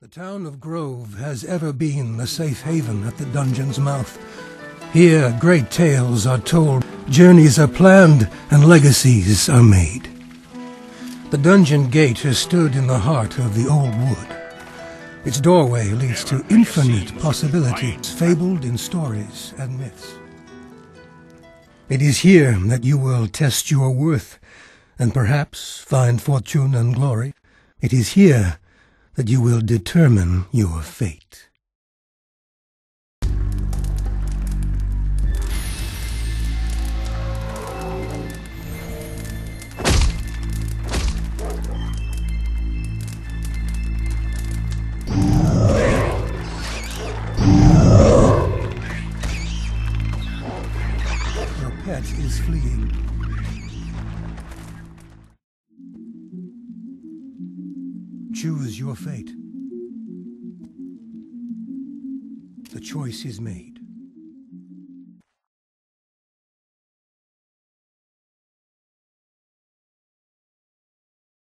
The town of Grove has ever been a safe haven at the dungeon's mouth. Here, great tales are told, journeys are planned, and legacies are made. The dungeon gate has stood in the heart of the old wood. Its doorway leads to infinite possibilities fabled in stories and myths. It is here that you will test your worth and perhaps find fortune and glory. It is here that you will determine your fate. Your pet is fleeing. Choose your fate. The choice is made.